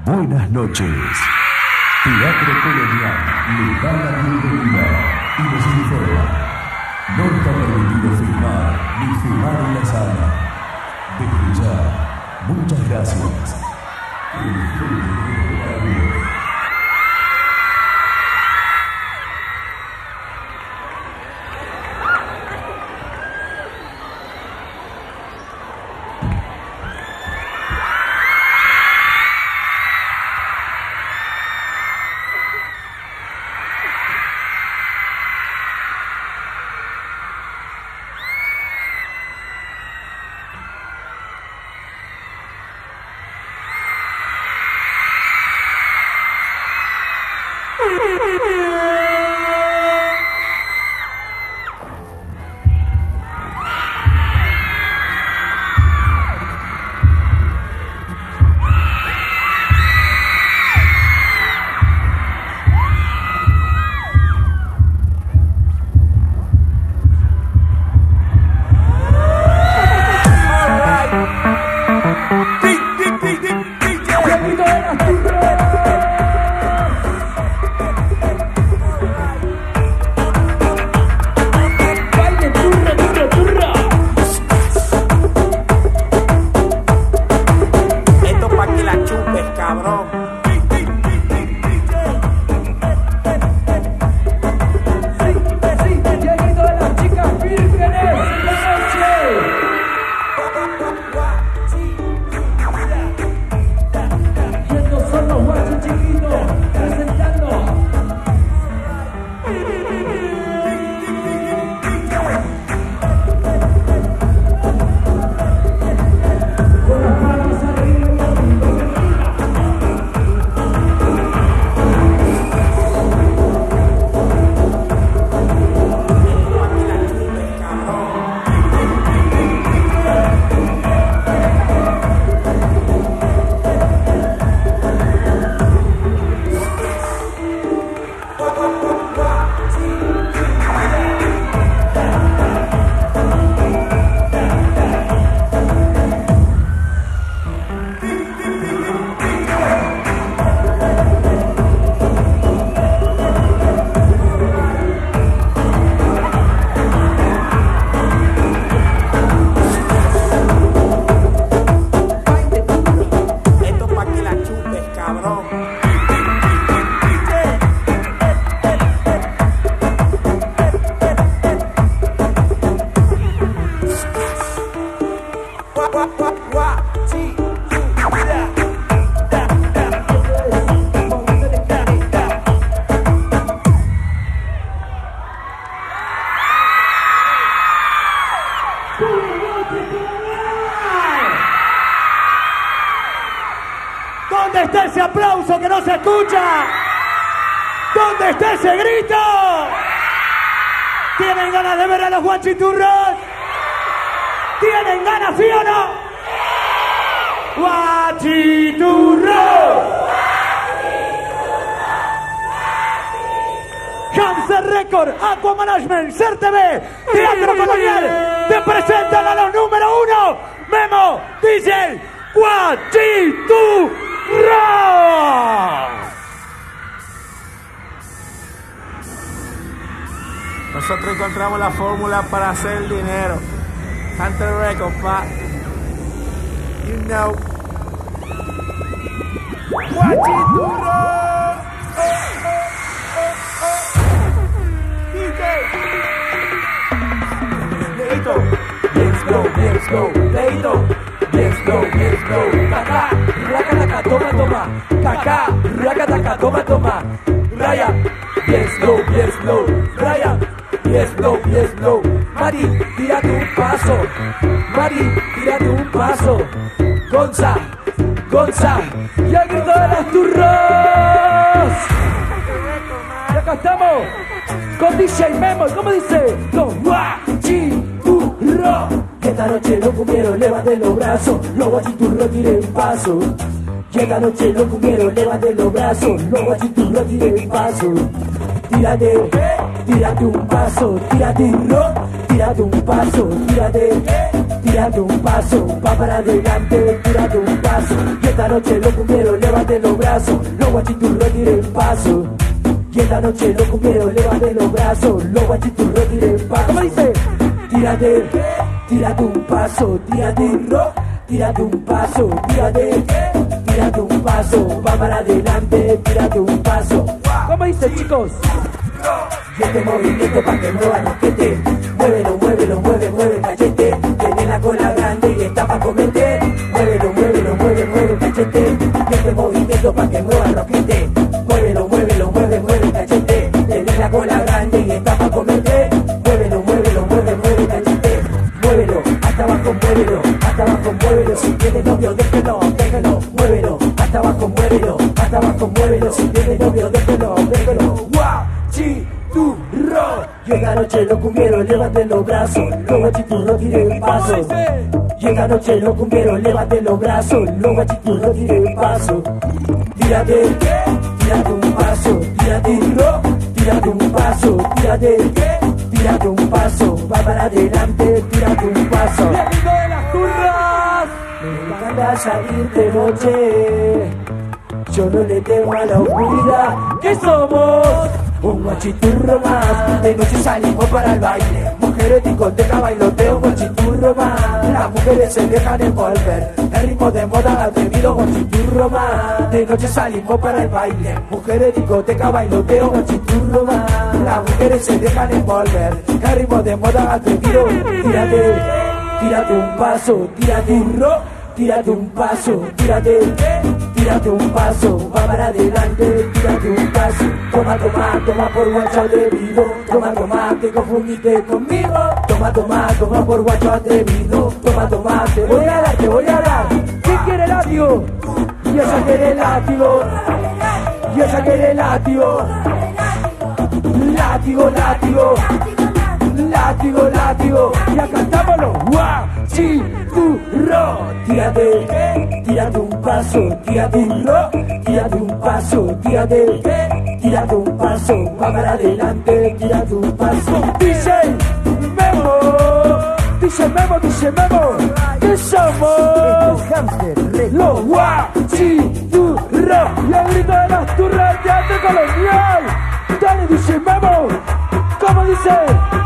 Buenas noches. Teatro Colonial le da la bienvenida y les informa. No está permitido filmar ni filmar en la sala. Desde ya, muchas gracias. Ese grito? ¿Tienen ganas de ver a los guachiturros? ¿Tienen ganas, sí o no? ¡Guachiturros! Hansen Record, Aqua Management, Ser TV, Teatro Colonial, te presentan a los número uno, Memo, DJ, Guachiturros. Nosotros encontramos la fórmula para hacer dinero. Hunter Record, pa. You know. Leito, let's go, let's go, Leito, let's go, let's go, Kaká, Rakataka, toma, toma, Kaká, Rakataka, toma, toma, go, let's go, Mari, tírate un paso, Mari, tírate un paso, Gonza, Gonza, y el grito de los turros. Y acá estamos con DJ Memo. ¿Y cómo dice? Los guachiturros. Esta noche no comieron, levanten los brazos. Los guachiturros tiren paso. Y esta noche no comieron, levanten los brazos. Los guachiturros tiren paso. Tírate, tírate un paso, tírate rock, tírate un paso, tírate, tírate un paso, va para adelante, tírate un paso. Y esta noche los cumbieros levanten los brazos, los guachiturros tiren paso. Y esta noche los cumbieros levanten los brazos, los guachiturros tiren paso. ¿Cómo dice? Tírate, tírate un paso, tírate rock, tírate un paso, tírate, tírate un paso, va para adelante, tírate un paso. ¿Cómo dice chicos? Y este movimiento pa' que mueva roquete Muévelo, muévelo, mueve, mueve cachete Tiene la cola grande y está pa' comete Muévelo, muévelo, mueve, mueve cachete Y este movimiento pa' que mueva roquete. Muévelo, muévelo, mueve, mueve cachete Tiene la cola grande y está pa' comete Muévelo, muévelo, mueve, mueve cachete Muévelo, hasta abajo, muévelo Hasta abajo, muévelo. Si tiene novio, déjelo, déjelo Muévelo, hasta abajo, muévelo Hasta abajo, muévelo. Si tiene novio, déjelo, déjelo noche los cumbieros levanten los brazos Los guachiturros tiren paso Y esta noche los cumbieros levanten los brazos Los guachiturros tiren paso Tírate, tírate un paso Tírate un tírate un paso Tírate, tírate un paso Va para adelante, tírate un paso de las turras! me encanta salir de noche. Yo no le temo a la oscuridad. ¿Qué somos? Un guachiturro más. De noche salimos para el baile. Mujeres discoteca, bailoteo, guachiturro más. Las mujeres se dejan envolver. El ritmo de moda atrevido, guachiturro más. De noche salimos para el baile. Mujeres discoteca, bailoteo, guachiturro más. Las mujeres se dejan envolver. El ritmo de moda atrevido. Tírate. Tírate un paso, tírate un ro, tírate un paso, tírate, tírate un paso, va para adelante, tírate un paso. Toma, toma, toma por guacho atrevido, toma, toma, te confundiste conmigo. Toma, toma, toma por guacho atrevido, toma, toma, te voy a dar, te voy a dar. ¿Quién quiere látigo? Y ella quiere látigo, y ella quiere látigo. Látigo, látigo. Látigo, látigo, y acá cantámoslo. Guau, chi, tu, ro. Tírate, tírate un paso, tírate un ro, tírate un paso, tírate, tírate un paso, va para adelante, tírate un paso. DJ Memo, DJ Memo, DJ Memo, ¿qué somos? Los guau, chi, tu, ro. Y el grito de las turras de teatro colonial. Dale, DJ Memo, ¿cómo dice?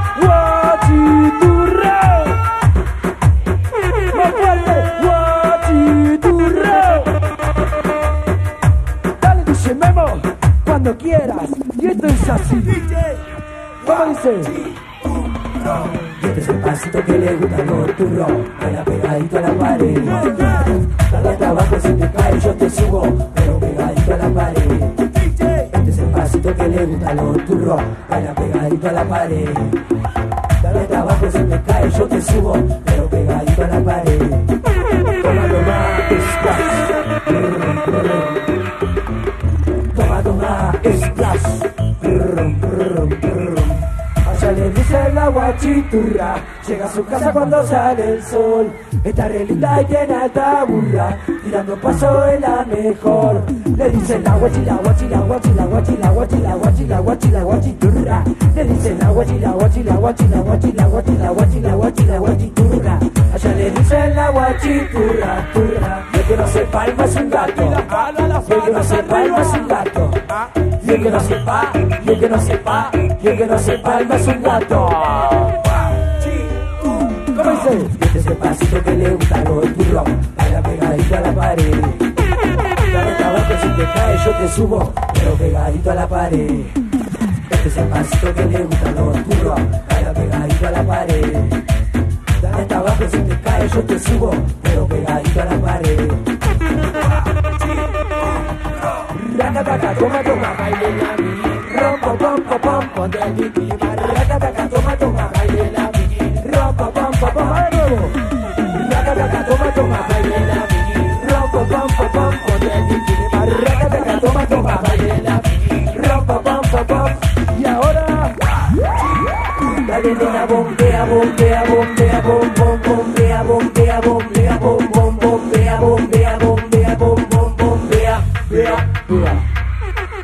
Cuando quieras. Y esto es así. ¿Cómo dice? Y este es el pasito que le gusta al turro, Baila pegadito a la pared. Dale hasta abajo si te caes, yo te subo, pero pegadito a la pared. Pasito que le gusta al turro, Baila pegadito a la pared. Dale hasta abajo si te caes, yo te subo, pero pegadito a la pared. Toma, toma, guachiturra Llega a su casa cuando sale el sol Está re linda y tiene alta burra Tirando paso es la mejor Le dice la guachi, la guachi, la guachi, la guachi, la guachi, la guachi, la guachi, la guachiturra Le dice la guachi, la guachi, la guachi, la guachi, la guachi, la guachi, la guachi, la guachiturra Allá le dice la guachiturra, turra que no sepa el más un gato Y el que no sepa el más un gato y el que no sepa, y el que no sepa, y el que no sepa, el más un gato. Este es el pasito que le gusta a los turros, baila pegadito a la pared. Abajo si te yo te subo, pero pegadito a la pared. Este es el pasito que le gusta a los turros, baila pegadito a la pared. Hasta abajo si te caes, yo te subo, pero pegadito a la pared. Racataca, toma, toma, baile la mi. Rompo, pom, ponte el toma, toma, baile la mi. Rompo, pom, de nuevo. Toma, toma, baile. Nena, bombea, bombea, bombea, bom, bom, bombea, bombea, bombea, bom, bom, bombea, bombea, bombea, bom, bom, bombea, bea, bea.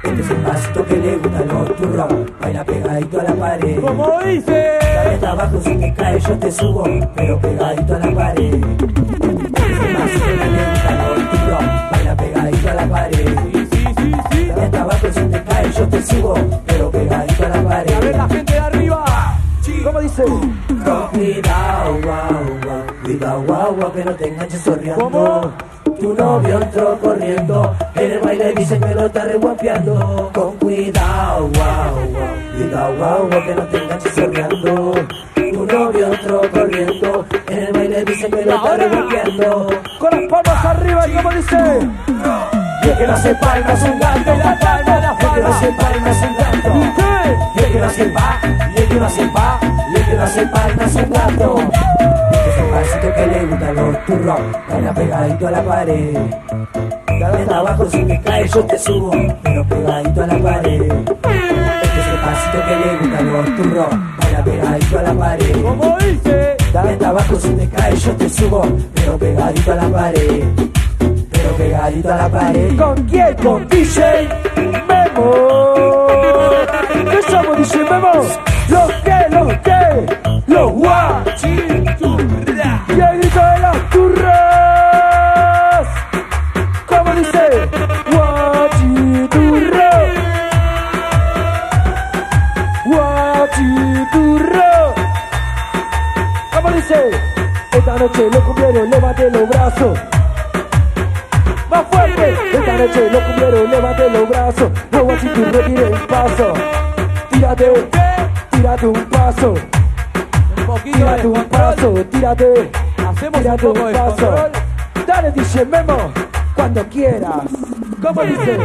Este es el pasito que le gusta los turros, baila pegadito a la pared. Como dice. Dale abajo si te caes yo te subo, pero pegadito a la pared. Dice? Con cuidado, guau, cuidado, guau, que no te enganches sorreando. ¿Cómo? Tu novio entró corriendo, en el baile dice que lo está reguapeando. Con cuidado, guau, cuidado, guau, que no te enganches sorreando. Tu novio entró corriendo, en el baile dice que lo está reguapeando. Con las palmas arriba, ¿cómo dice? Y el que no hace palma es un gato, la palma, la palma. Y el que no hace palma es un gato. Y el que no pa, y el que no no hace palma un gato. Es un pasito que le gusta a los turros, baila pegadito a la pared. Desde abajo si me caes yo te subo, pero pegadito a la pared. Es el pasito que le gusta los turros, baila pegadito a la pared. ¿Cómo dice? Desde abajo si me caes yo te subo, pero pegadito a la pared. Pero pegadito a la pared. ¿Con quién? Con DJ levanten los brazos. Más fuerte, esta noche los cumbieros levanten los brazos. Los guachiturros tiren un paso. Tírate, tírate un paso. Un poquito Tírate un paso, tírate. Hacemos un Tírate poco un paso. Dale, DJ Memo, cuando quieras. ¿Cómo dice?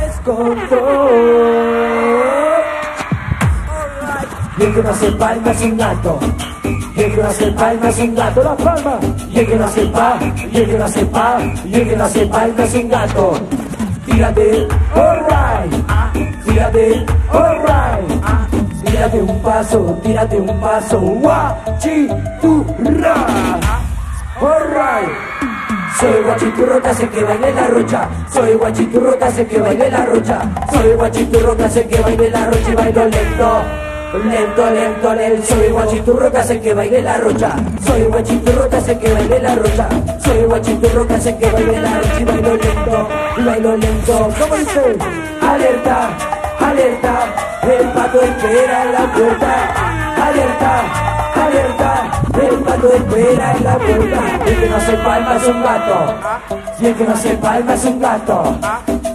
Descontrol. Y el que no hace palma es un gato. Y el que no hace palma es un gato. Y el que no sepa, y que no sepa, y que no sepa, no es un gato. Tírate, alright. Tírate, alright. Tírate un paso, tírate un paso. Guachiturra. Alright. Soy guachiturro que hace que baile la rocha. Soy guachiturro que hace que baile la rocha. Soy guachiturro que hace que baile la rocha y bailo lento. Lento, lento, lento. Soy guachiturro que hace que baile la rocha. Soy guachiturro que hace que baile la rocha. Soy guachiturro que hace que baile la rocha y bailo lento. Y bailo lento. ¿Cómo dice? Alerta, alerta. El pato espera en la puerta. Alerta, alerta. El pato espera en la puerta. El que no se palma es un gato. Y el que no se palma es un gato.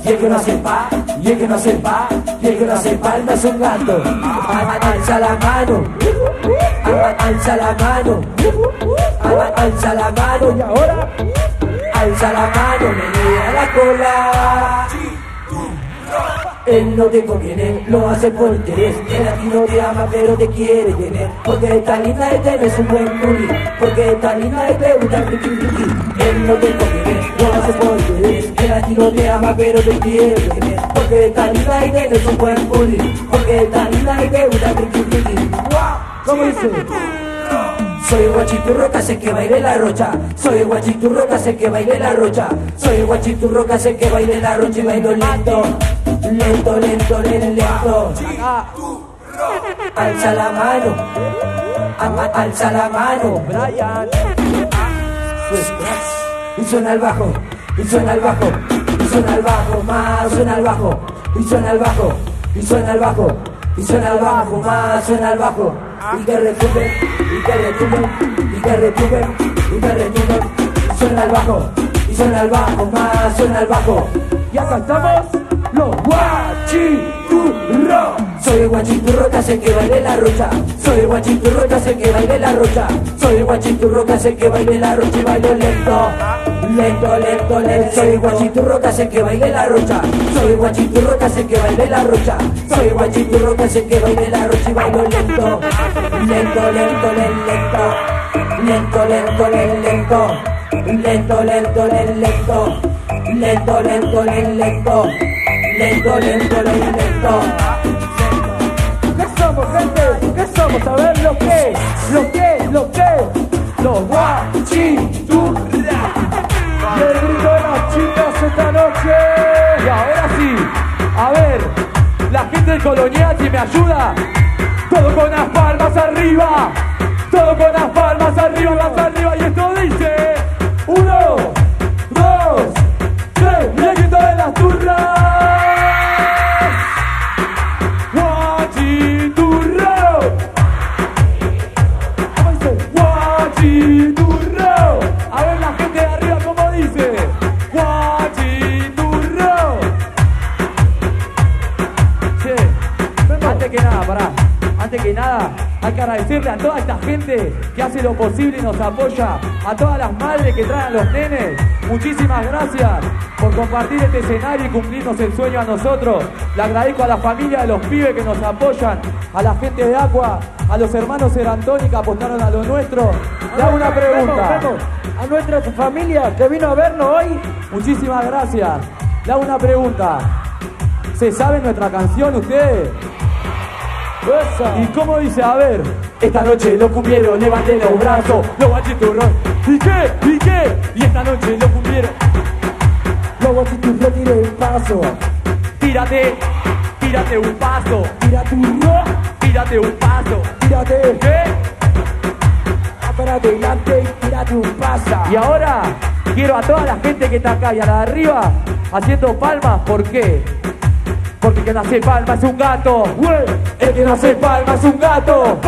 Y el que no sepa, y el que no sepa, y que no se palma es un gato. Al- Alza la mano. Al- Alza la mano. Al- Alza la mano. Y ahora, Alza la mano, menea la cola. Él no te conviene, lo hace por interés. Él a ti no te ama, pero te quiere tener. Porque está linda y tenés un buen culi. Porque está linda y te gusta friki. Él no te conviene, lo hace por interés. Él a ti no te ama, pero te quiere tener. Porque está linda y tenés un buen culi. Porque está linda y te gusta friki. ¿cómo dice? Soy guachiturro que hace que baile la rocha. Soy guachiturro que hace que baile la rocha. Soy guachiturro que hace que baile la rocha y bailo lento. Lento, lento, lento, lento. Alza la mano. Alza la mano. Brian. Y suena el bajo. Y suena el bajo. Y suena el bajo. Más suena el bajo. Y suena el bajo. Y suena el bajo. Y suena el bajo. Más suena el bajo. Y que retumbe. Y que retumbe. Y que retumbe. Y que retumbe. Y suena el bajo. Y suena el bajo. Más suena el bajo. Y acá estamos, los guachiturros. Soy el guachiturro que hace que baile la rocha. Soy el guachiturro que hace que baile la rocha. Soy el guachiturro que hace que baile la rocha y bailo lento. Lento, lento, lento. Soy guachiturro que hace que baile la rocha. Soy guachiturro que hace que baile la rocha. Soy guachiturro que hace que baile la rocha y bailo lento. Lento, lento, lento. Lento, lento, lento. Lento, lento, lento. Lento, lento, lento. Lento, lento, lento. ¿Qué somos, gente? ¿Qué somos? A ver, lo que, lo que, lo que, los guachiturras. Y el grito de las chicas esta noche. Y ahora sí, a ver, la gente del colonial, si me ayuda, Todo con las palmas arriba. Todo con las palmas arriba, más arriba. Y esto dice: Uno, dos, tres. Y el grito de las turras. Antes que nada, hay que agradecerle a toda esta gente que hace lo posible y nos apoya. A todas las madres que traen los nenes. Muchísimas gracias por compartir este escenario y cumplirnos el sueño a nosotros. Le agradezco a la familia de los pibes que nos apoyan, a la gente de Aqua, a los hermanos Serantoni que apostaron a lo nuestro. Le hago una pregunta. A nuestra familia que vino a vernos hoy. Muchísimas gracias. Le hago una pregunta. ¿Se saben nuestra canción ustedes? ¿Y cómo dice? A ver. Esta noche lo cumplieron, levanten los brazos, los guachiturros. ¿Y qué? ¿Y qué? Y esta noche lo cumplieron. Los guachiturros tiren un paso. Tírate, tírate un paso, Tira tu rock, tírate un paso. tírate ¿Qué? para adelante y tírate un paso. Y ahora quiero a toda la gente que está acá y a la de arriba haciendo palmas. ¿Por qué? Porque el que no hace palma es un gato. El que no hace palma es un gato.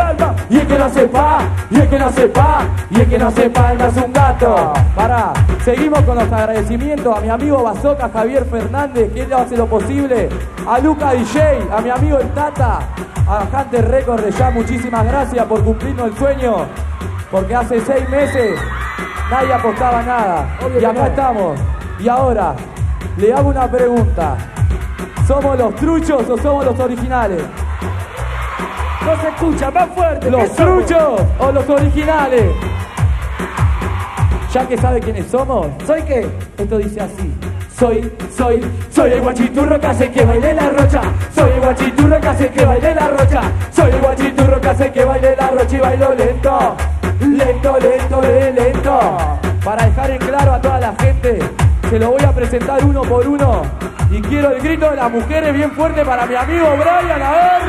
Y el que no sepa, y el que no sepa, y el que no sepa es un gato. Pará, seguimos con los agradecimientos a mi amigo Bazoca Javier Fernández, que él hace lo posible. A Luca DJ, a mi amigo el Tata, a Hunter Record de ya, muchísimas gracias por cumplirnos el sueño. Porque hace seis meses nadie apostaba nada. Obvio y acá no. estamos. Y ahora, le hago una pregunta. ¿Somos los truchos o somos los originales? No se escucha, más fuerte. ¿Los truchos o los originales? Ya que sabe quiénes somos, ¿Soy qué? esto dice así. Soy, soy, soy el guachiturro que hace que baile la rocha. Soy el guachiturro que hace que baile la rocha. Soy el guachiturro que hace que baile la rocha y bailo lento. Lento, lento, lento. Para dejar en claro a toda la gente, se lo voy a presentar uno por uno. Y quiero el grito de las mujeres bien fuerte para mi amigo Brian, a ver.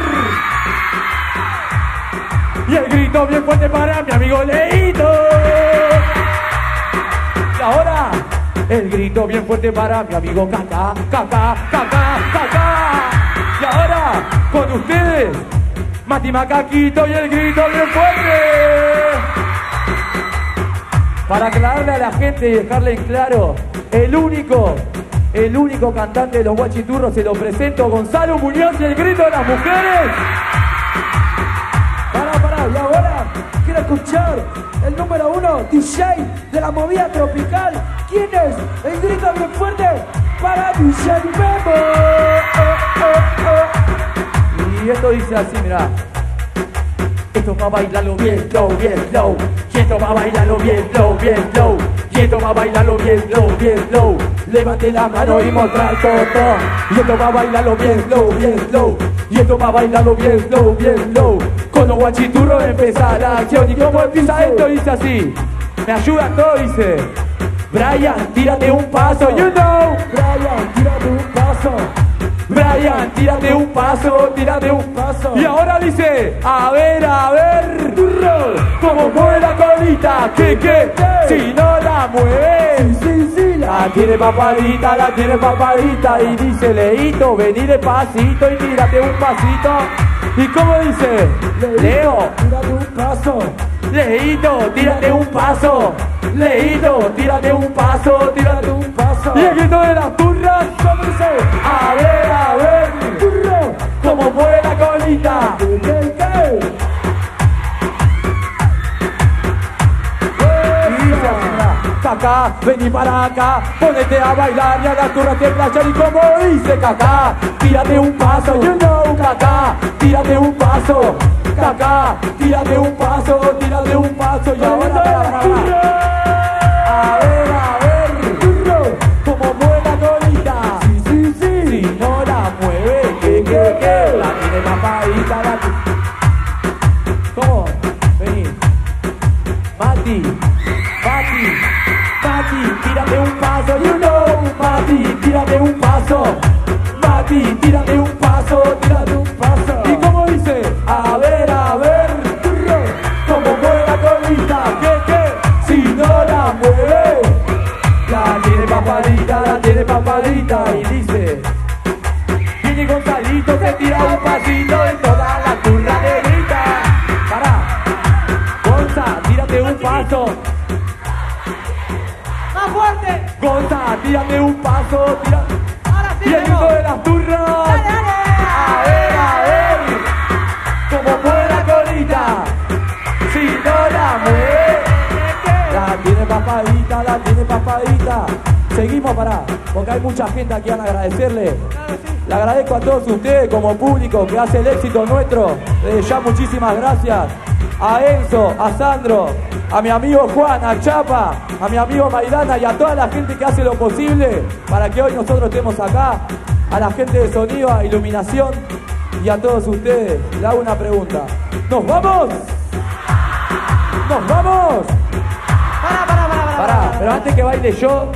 Y el grito bien fuerte para mi amigo Leito. Y ahora, el grito bien fuerte para mi amigo Caca, Caca, Caca, Caca. Y ahora, con ustedes, Mati Macaquito y el grito bien fuerte. Para aclararle a la gente y dejarle en claro, el único, el único cantante de los guachiturros se lo presento, Gonzalo Muñoz y el grito de las mujeres. Pará, pará, y ahora quiero escuchar el número uno, DJ de la movida tropical. ¿Quién es? El grito bien fuerte para DJ Memo. Y esto dice así, mirá. Esto va a bailarlo bien slow, bien slow. Y va a bailarlo bien slow, bien slow. Y va a bailarlo bien slow, bien slow. Levante la mano y mostrar todo. Y va a bailarlo bien slow, bien slow. Y va a bailarlo bien slow, bien slow. Con los guachiturros empieza la acción. ¿Y cómo empieza esto? Dice así. Me ayuda todo, dice. Brian, tírate un paso, you know. Brian, tírate un paso. Brian, tírate un paso, tírate un paso. Y ahora dice, a ver, a ver, cómo mueve la colita, que que, si no la mueve. Sí, sí, la. La tiene papadita, la tiene papadita y dice, Leito, vení despacito y tírate un pasito. ¿Y cómo dice? Leo, Tírate un paso. Leito, tírate un paso. Leito, tírate un paso, tírate un paso. Y el grito de las turras, ¿cómo dice? A ver, a ver, Turro. cómo mueve la colita. Caca, vení para acá, ponete a bailar y a la turra te playar y como dice Caca, tírate un paso, you know Caca, tírate un paso, Caca, tírate un paso, tírate un paso y ahora para. A ver, a ver, como mueve la colita, Sí, sí, sí. si no la mueve, que, que, que, la tiene papadita, la. ¿Cómo? Vení. Mati, Mati, Mati, tírate un paso, you know, Mati, tírate un paso, Mati, tírate un paso, en toda la turra de grita. Para, Gonza, tírate un paso. ¡Más fuerte! Gonza, tírate un paso, tira... ¡Ahora sí, Y el grito de las turras. ¡Dale, dale! A ver, a ver. Como mueve la colita Si no la mueve La tiene papadita, la tiene papadita. Seguimos para, porque hay mucha gente aquí a agradecerle Le agradezco a todos ustedes como público que hace el éxito nuestro Desde ya muchísimas gracias a Enzo, a Sandro, a mi amigo Juan, a Chapa, a mi amigo Maidana y a toda la gente que hace lo posible para que hoy nosotros estemos acá, a la gente de sonido, a iluminación y a todos ustedes. Le hago una pregunta. ¿Nos vamos? ¿Nos vamos? Para, para, para, para. Pará, pero antes que baile yo,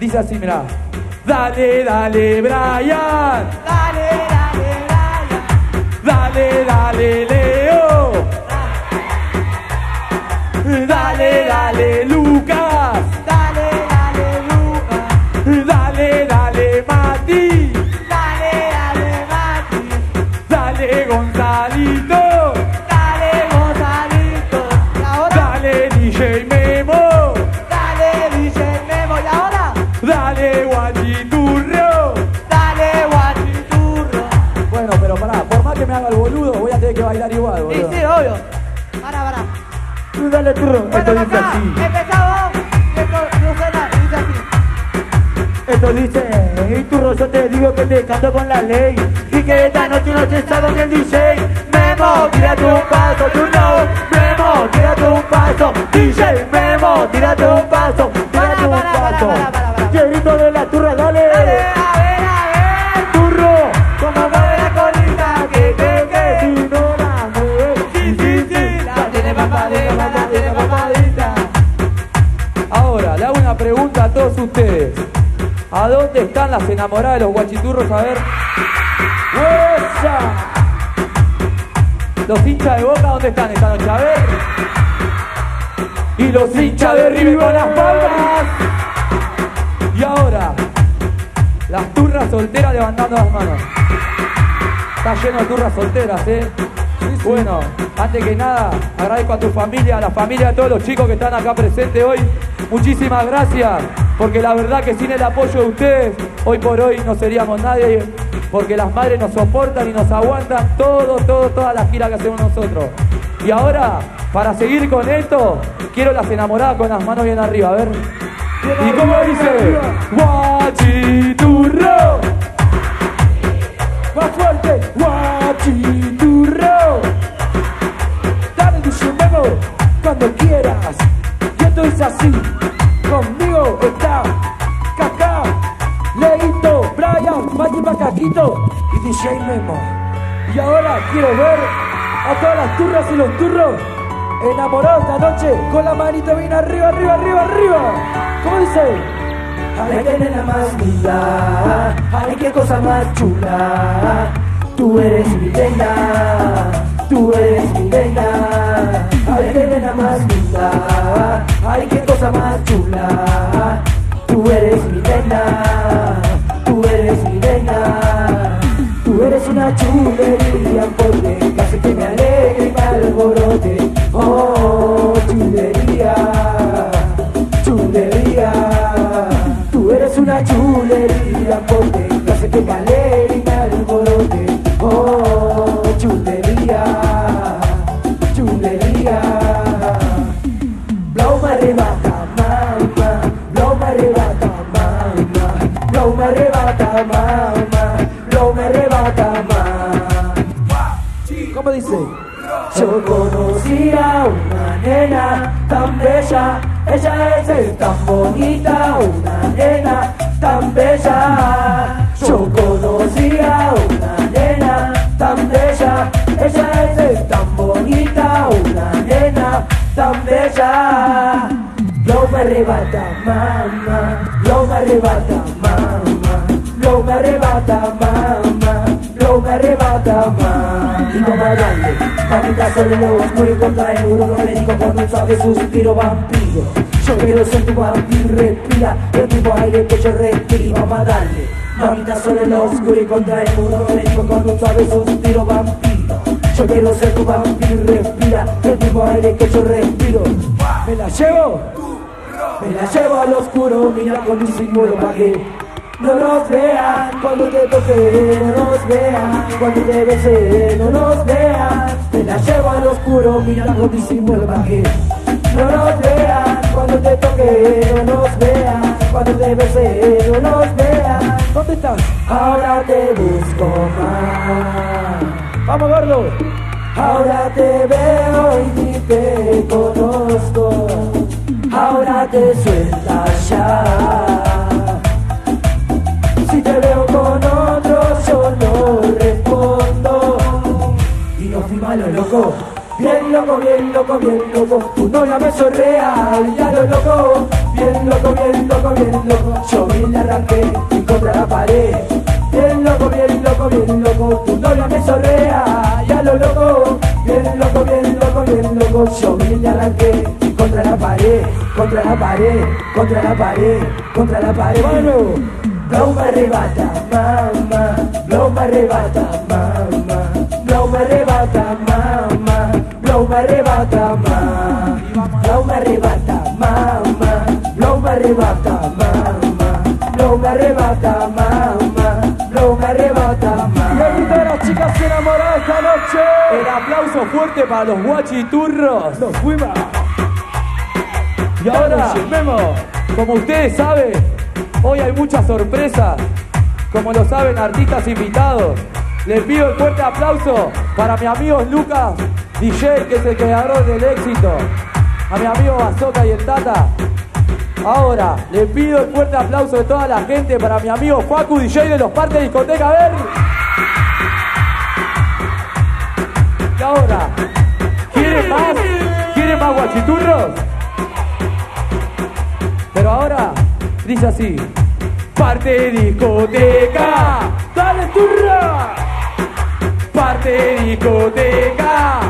dice así, mirá. Dale, dale, Brian. Dale, dale, dale. Dale, dale, Leo. Dale, dale, Lucas. Esto dice así. empezamos. Dice así. Esto dice, y turro, yo te digo que te canto con la ley Y que esta noche no te está con el DJ Memo, tírate un paso, tú no Memo, tírate un paso DJ, Memo, tírate un paso todos ustedes. ¿A dónde están las enamoradas de los guachiturros? A ver. ¡Esa! Los hinchas de boca, ¿dónde están esta noche? A ver. Y los hinchas de River con las palmas. Y ahora, las turras solteras levantando las manos. Está lleno de turras solteras, ¿eh? Bueno, antes que nada, agradezco a tu familia, a la familia de todos los chicos que están acá presentes hoy. Muchísimas gracias, porque la verdad que sin el apoyo de ustedes, hoy por hoy no seríamos nadie, porque las madres nos soportan y nos aguantan todo, todo, toda la gira que hacemos nosotros. Y ahora, para seguir con esto, quiero las enamoradas con las manos bien arriba, a ver. ¿Y cómo dice? Guachiturro. Más fuerte, guachiturro Dale Memo, cuando quieras Y esto es así Macaquito y DJ Memo Y ahora quiero ver a todas las turras y los turros Enamorados esta noche con la manito bien arriba, arriba, arriba, arriba ¿Cómo dice? Ay, qué nena más linda, ay, qué cosa más chula. Tú eres mi reina, tú eres mi reina. Ay, qué nena más linda, ay, qué cosa más chula. Tú eres mi reina, Tú eres una chulería porque casi que me alegre y me alborote. Oh, chulería, chulería. Tú eres una chulería porque hace que me alegre y me alborote. Oh, chulería, chulería. Blow me arrebata, mamá. Blow me arrebata, mamá. Blow me arrebata, mamá. Yo conocí a una nena tan bella, ella es tan bonita, una nena tan bella. Yo conocí a una nena tan bella, ella es tan bonita, una nena tan bella. Lo me arrebata, mamá, lo me arrebata, mamá, lo me arrebata, mamá, arrebata, mamá. Y como mamita solo lo oscuro contra el muro, no me digo con un suave suspiro vampiro. Yo quiero ser tu vampiro, respira el mismo aire que yo respiro vamos a darle. Mamita sobre el oscuro y contra el mundo vengo con un suave suspiro vampiro. Yo quiero ser tu vampiro, respira el mismo aire que yo respiro. ¿Me la llevo? Me la llevo al oscuro, mira con mi símbolo pa' que no nos vean cuando te toque, no nos vean cuando te bese, no nos vean. Me la llevo al oscuro, mira con mi símbolo pa' que no nos vean cuando te toque, no nos vean cuando te bese, no nos vean. ¿Dónde estás? Ahora te busco más. Vamos, gordo. Ahora te veo y ni te conozco. Ahora te sueltas ya. Si te veo con otro, yo no respondo. Y no fui malo, loco. Bien loco, bien loco, bien loco. Tu novia me sorrea, ya lo loco. Bien loco, bien loco, bien loco. Yo vi la arranqué y contra la pared. Bien loco, bien loco, bien loco. Tu novia me sorrea, ya lo loco. Bien loco, bien loco, bien loco. Yo vi la arranqué y contra la pared, contra la pared, contra la pared, contra la pared. Bueno. Blow me arrebata, mamá, blow me arrebata, mamá, blow me arrebata, mamá, blow me arrebata, mamá, blow me arrebata, mamá, blow me arrebata, mamá, blow me arrebata, mamá, blow me arrebata, mamá. Y ahí todas las chicas enamoradas esta noche. El aplauso fuerte para los guachiturros. Nos fuimos. Y ahora, Memo, como ustedes saben, hoy hay muchas sorpresas. Como lo saben artistas invitados. Les pido el fuerte aplauso para mi amigo Lucas DJ, que es el creador del éxito. A mi amigo Bazooka y el Tata. Ahora, les pido el fuerte aplauso de toda la gente para mi amigo Facu DJ de los parques discoteca. A ver. Y ahora, ¿quieren más? ¿Quieren más guachiturros? Pero ahora dice así: Parte discoteca, dale turra. Parte discoteca.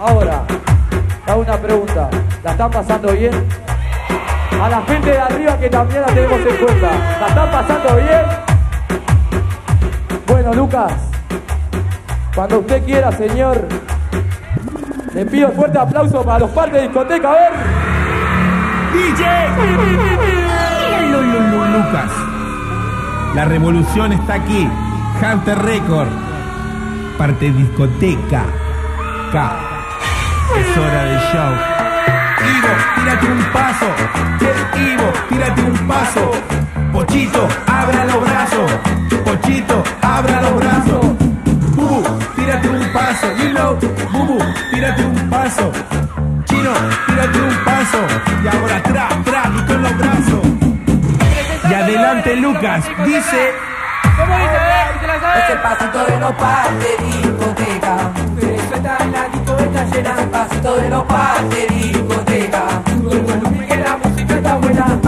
Ahora, hago una pregunta: ¿la están pasando bien? A la gente de arriba que también la tenemos en cuenta, ¿la están pasando bien? Bueno, Lucas, cuando usted quiera, señor, le pido fuerte aplauso para los parques de discoteca, a ver. DJ. La revolución está aquí. Hunter Record. Parte discoteca. K. Es hora del show. Ivo, tírate un paso. Ivo, tírate un paso. Pochito, abra los brazos. Pochito, abra los brazos. Bubu, tírate un paso. Lilo, Bubu, tírate un paso. Chino, tírate un paso. Y ahora tra, tra, y con los brazos. Y adelante Lucas, dice. Ese pasito de los partes discoteca Mujeres sueltas en la disco está llena Ese pasito de los partes discoteca Sube el volumen que la música está buena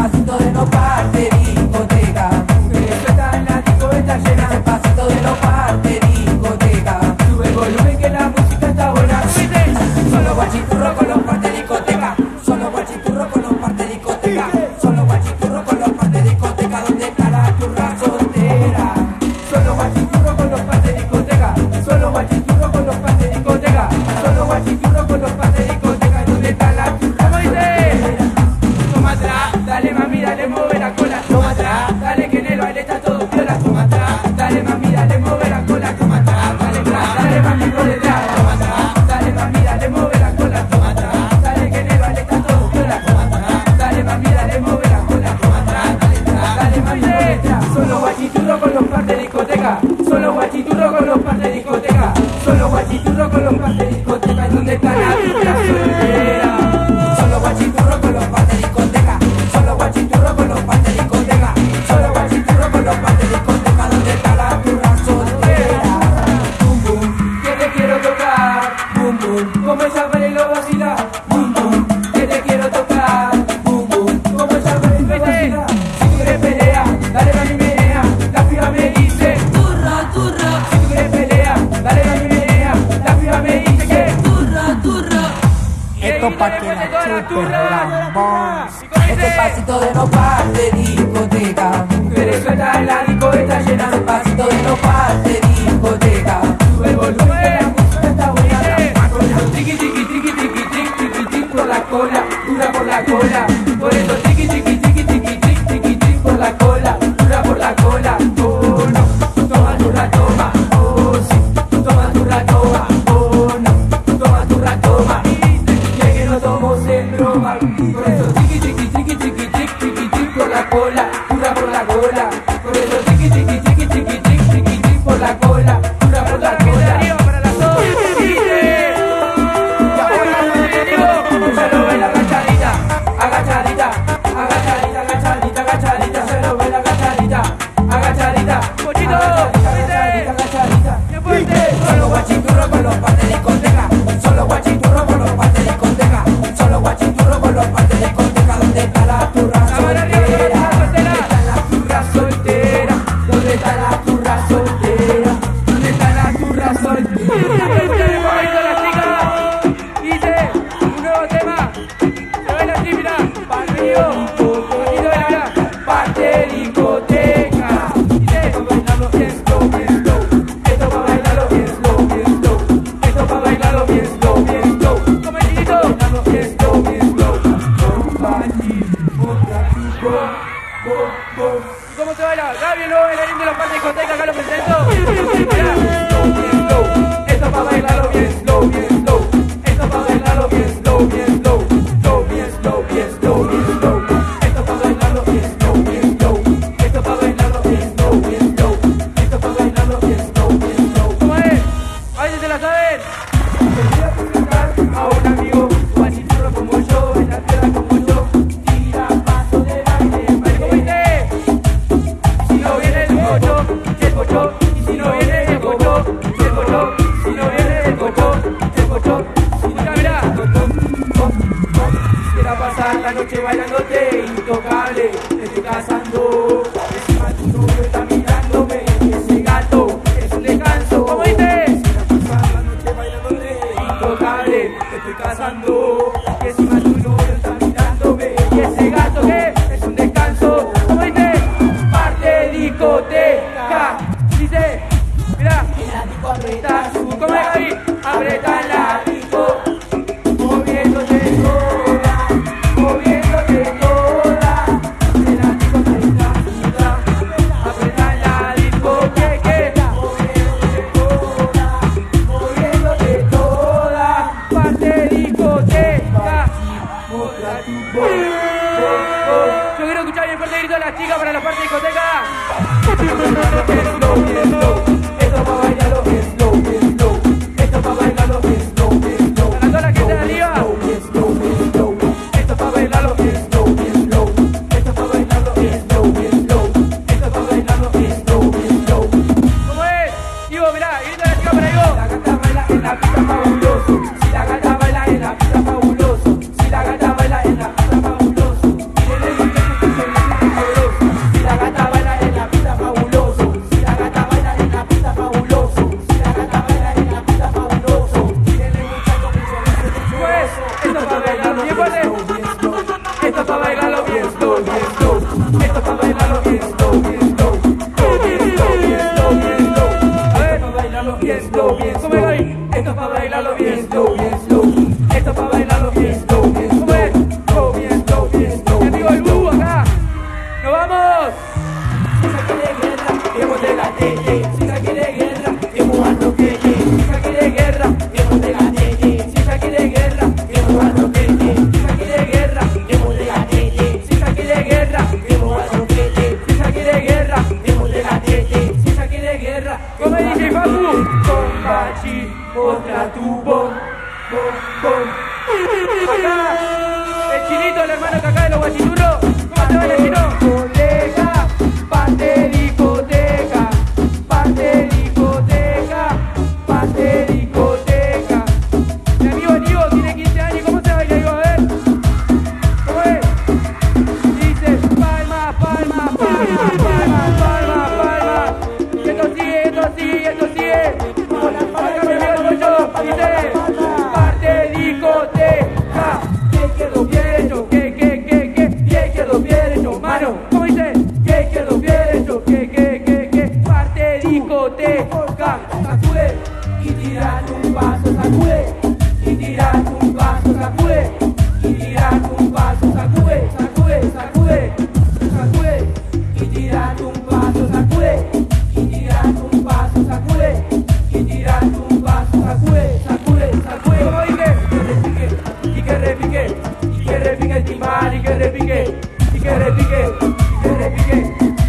repique el timbal y que repique, y que repique, y que repique,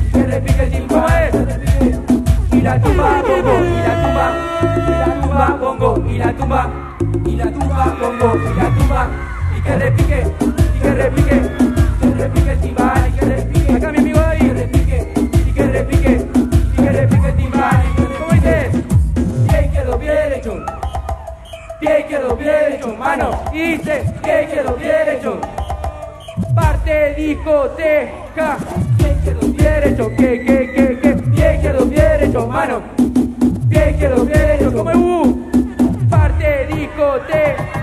y que repique el timbal. Y la tumba bongo, y la tumba, y la tumba bongo, y la tumba, y la tumba bongo, y la tumba, y que repique, y que repique, mano. Y dice, bien quedó bien hecho. Parte discoteca. Bien quedó bien hecho, que, que, que, que. Bien quedó bien hecho, mano. Hecho, como U. Parte discoteca.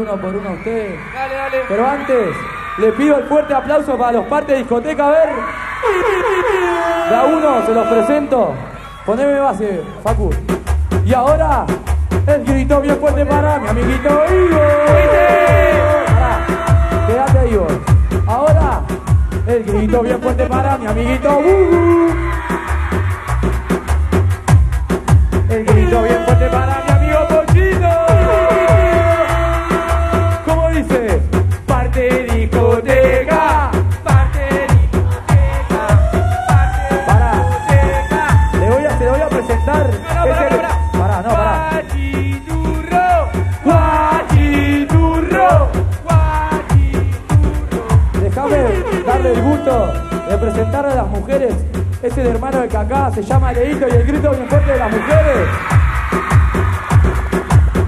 Uno por uno a ustedes. Dale, dale. Pero antes, le pido el fuerte aplauso para los partes discoteca, a ver. De a uno se los presento. Poneme base, Facu. Y ahora, el grito bien fuerte para mi amiguito Ivo. Pará, Quédate ahí vos. Ahora, el grito bien fuerte para mi amiguito Bubu. El grito bien fuerte de presentar a las mujeres. Es el hermano de Cacá, se llama Leito y el grito bien fuerte de las mujeres.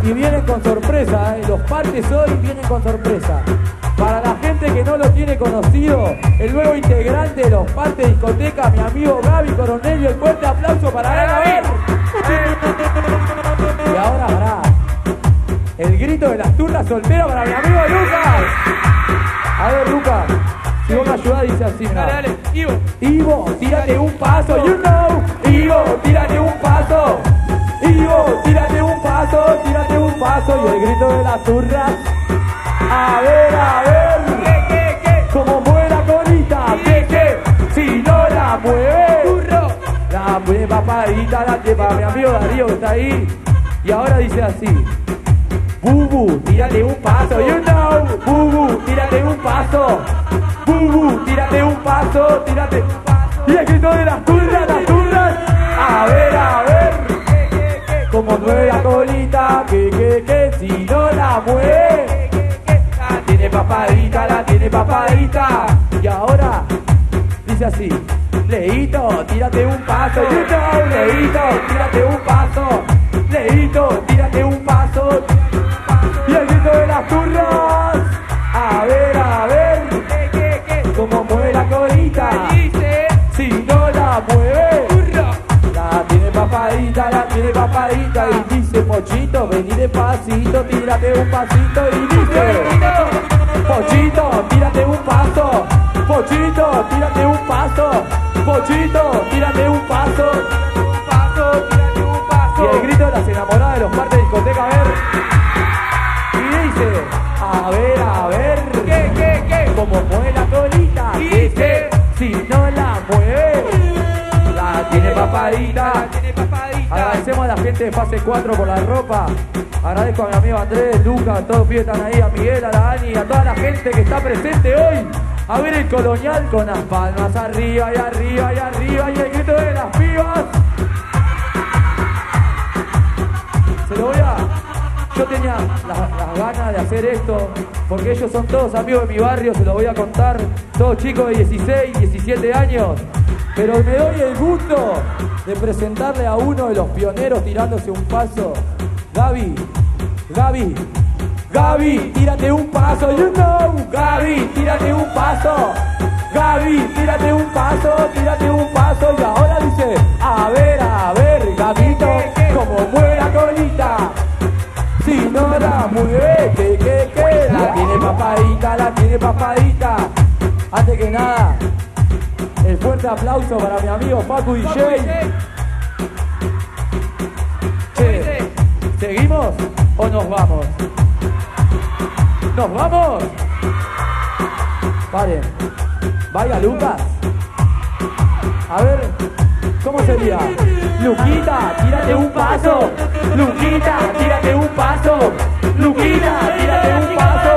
Y vienen con sorpresa, ¿eh? los partes hoy vienen con sorpresa. Para la gente que no lo tiene conocido, el nuevo integrante de los partes discoteca, mi amigo Gaby Coronel, y el fuerte aplauso para ver. Y ahora, pará. El grito de las turras solteras para mi amigo Lucas. A ver, Lucas, si vos me ayudás, dice así, mirá. Dale, dale. Ivo. Ivo, tírate un paso, you know. Ivo, tírate un paso. Ivo, tírate un paso, tírate un paso. Y el grito de las turras. A ver, a ver. ¿Qué, qué, qué? Como mueve la colita, que que si no la mueve. La mueve papadita, la lleva mi amigo Darío que está ahí. Y ahora dice así. Bubu, tírate un paso, you know. Bubu, tírate un paso. Bubu, tírate un paso, tírate. Y el grito de las turras, las turras. A ver, a ver. Como mueve la colita, que que que si no la mueve. La tiene papadita, la tiene papadita. Y ahora dice así. Leito, tírate un paso, Leito, tírate un paso, Leito, tírate un paso, papadita, y dice, Pochito, vení despacito, tírate un pasito, y dice, Pochito, tírate un paso, Pochito, tírate un paso, Pochito, tírate un paso, paso, tírate un y paso. el grito de las enamoradas de los partes de discoteca, a ver. Y dice, a ver, a ver. ¿Qué, qué, qué? Como mueve la colita. Dice, si no la mueve, la tiene papadita. Agradecemos a la gente de fase 4 por la ropa. Agradezco a mi amigo Andrés, Lucas, todos los pibes están ahí, a Miguel, a la Ani, a toda la gente que está presente hoy. A ver el colonial con las palmas arriba y arriba y arriba y el grito de las pibas. Se lo voy a. Yo tenía las ganas de hacer esto porque ellos son todos amigos de mi barrio, se lo voy a contar. Todos chicos de 16, 17 años. Pero me doy el gusto de presentarle a uno de los pioneros tirándose un paso. Gaby, Gaby, Gaby, tírate un paso, you know. Gaby, tírate un paso. Gaby, tírate un paso, tírate un paso. Y ahora dice, a ver, a ver, Gabito, como mueve la colita. Si no la mueve, que, que, que, la tiene papadita, la tiene papadita. Antes que nada, el fuerte aplauso para mi amigo Facu DJ. Che, ¿seguimos o nos vamos? ¿Nos vamos? Vale. Vaya Lucas. A ver, ¿cómo sería? Luquita, tírate un paso. Luquita, tírate un paso. Luquita, tírate un paso.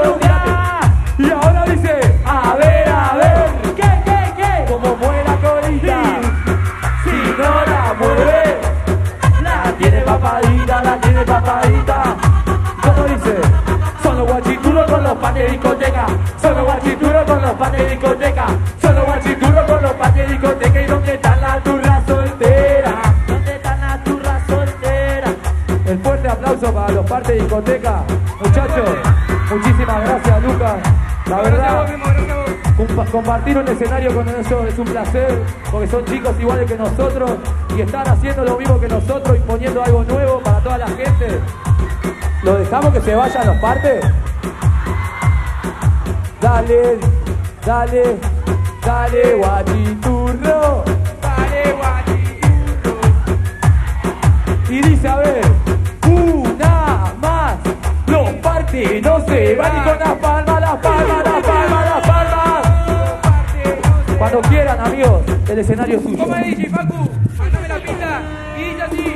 Los discoteca. Son los guachituros con los discoteca. Son los guachituros con los discoteca. ¿Y dónde están las turras solteras? ¿Dónde están las turras solteras? El fuerte aplauso para los partes de discoteca. Muchachos, muchísimas gracias, Lucas. La verdad. Compa- compartir un escenario con ellos es un placer, porque son chicos iguales que nosotros y están haciendo lo mismo que nosotros, imponiendo algo nuevo para toda la gente. ¿Lo dejamos que se vayan los partes? Dale, dale, dale, guachiturro. Dale, guachito. Y dice, a ver, una más. Los partes no se van y con las palmas, las palmas, las palmas, las palmas. Cuando quieran, amigos, el escenario es suyo. ¿Cómo es, DJ Facu? Mándame la pista. Y dice así.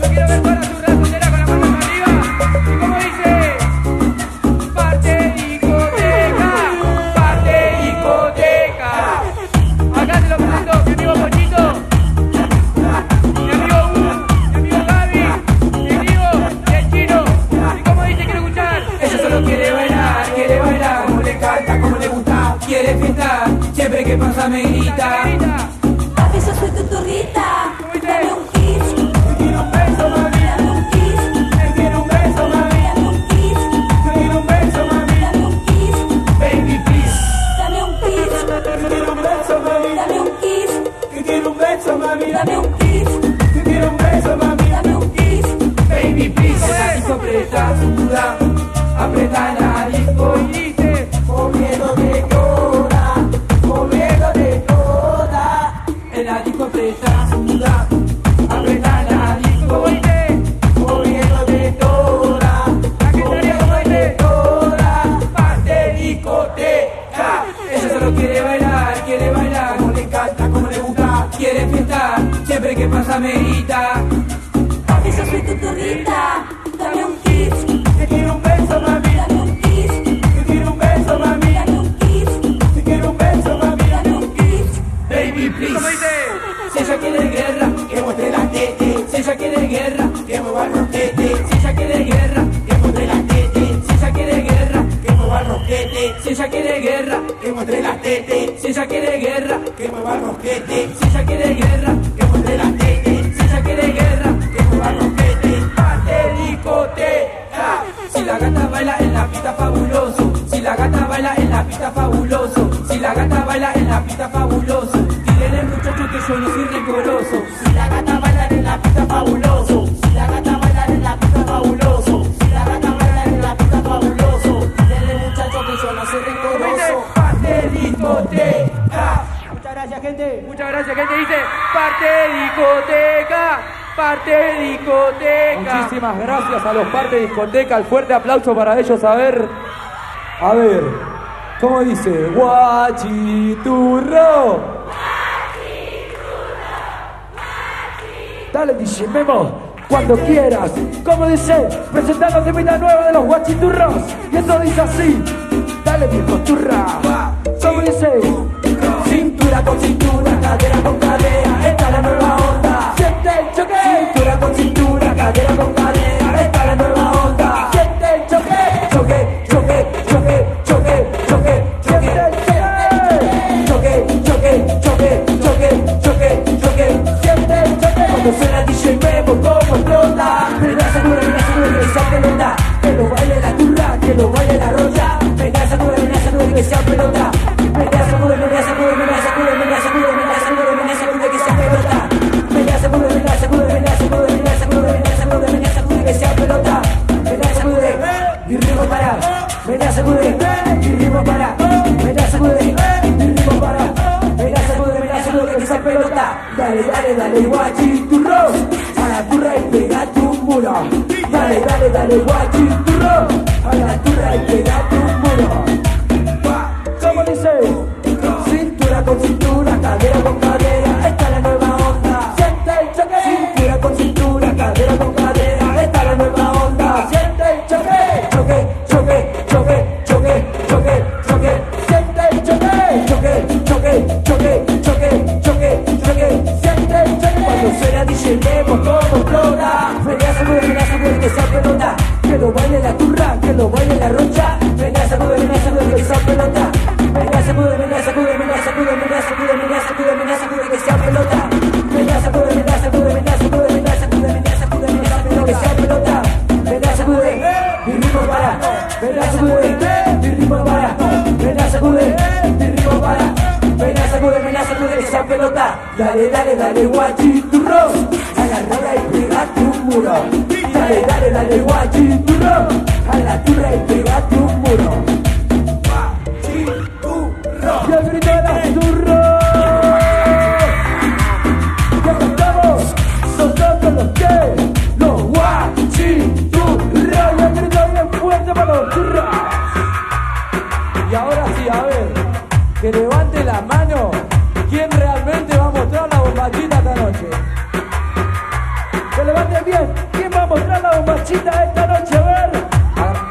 Yo quiero ver todas discoteca. El fuerte aplauso para ellos. A ver, a ver, ¿cómo dice? Guachiturro. Dale, dice Memo cuando quieras. Como dice, presentándote vida nueva de los guachiturros. Y esto dice así, dale viejo turra. Como dice, marchita esta noche, ver. Ah,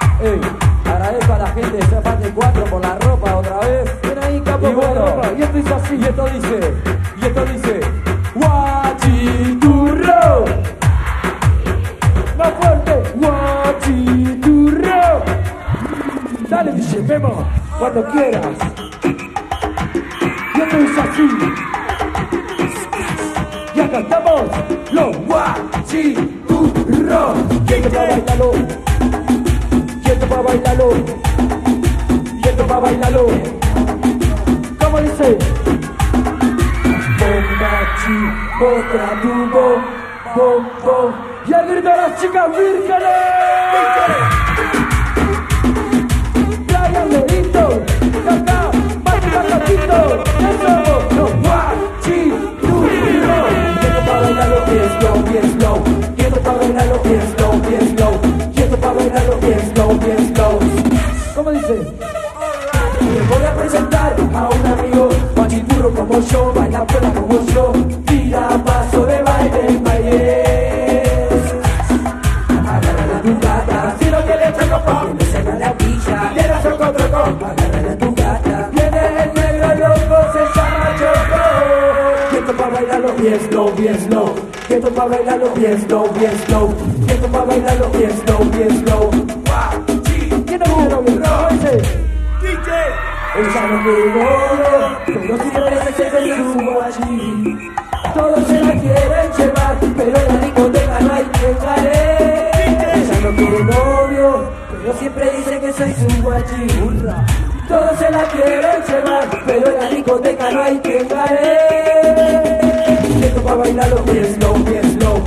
Agradezco a la gente de Zapate 4 por la ropa otra vez. Ven ahí, capo, y bueno, ropa. Y esto dice así, y esto dice, y esto dice, guachiturro. Más fuerte, guachiturro. Dale, dice, Memo, cuando quieras. Y esto dice así. Y acá estamos los bailarlo, y pa' bailarlo, y pa' bailarlo. ¿Cómo dice? Bomba, otra tumbo, bom, bom. Y a gritar a las chicas vírgenes. slow, bien slow. Quieto pa' bailarlo bien slow, bien slow. Quieto pa' bailarlo bien slow, bien slow. Quieto pa' bailarlo bien slow. Ella no llegó, pero siempre se quedó estuvo allí. Todos se la quieren llevar, pero en la discoteca no hay quien gane. Ella no quiere novio, pero siempre dice que soy su guachí. Todos se la quieren llevar, pero en la discoteca no hay quien gane. Bailarlo bien slow, bien slow.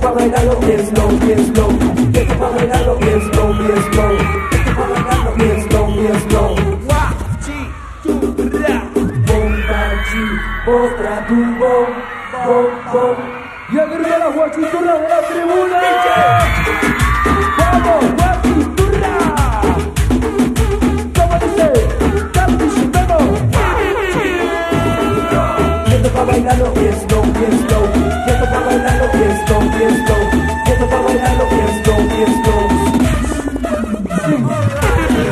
Pa' bailarlo bien slow, bien slow. Pa' bailarlo bien slow, bien slow. Pa' bailarlo bien slow, bien slow. Bomba, chi, otra tu bom, bom. Y arriba la guachiturra de la tribuna. ¡Vamos, guachiturra! ¿Cómo dice? Canti, chimemo. Esto pa' bailarlo bien slow, bien slow. Esto pa' bailarlo slow. Sí.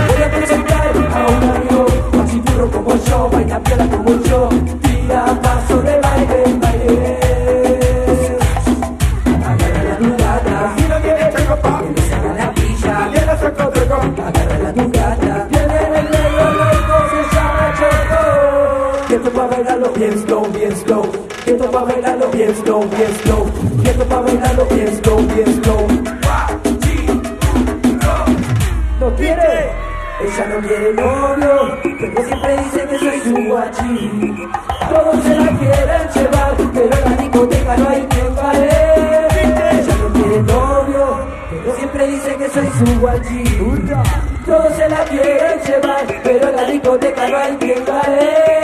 Voy a presentar a un amigo, guachiturro como yo, baila piola como yo. Tira paso de baile, baile. Agarra la tu gata, si no quiere tengo pa' que le saca la pilla. Viene saco de Agarra la tu gata, viene el negro loco, se llama Choco. Y esto pa' bailarlo bien slow, bien slow. Esto pa' bailarlo bien slow, bien slow. Esto pa' bailarlo bien slow, bien slow. No quiere, ella no quiere novio, pero siempre dice que soy su guachi. Todos se la quieren llevar, pero en la discoteca no hay quien vale. Ella no quiere novio, pero siempre dice que soy su guachi. Todos se la quieren llevar, pero en la discoteca no hay quien vale.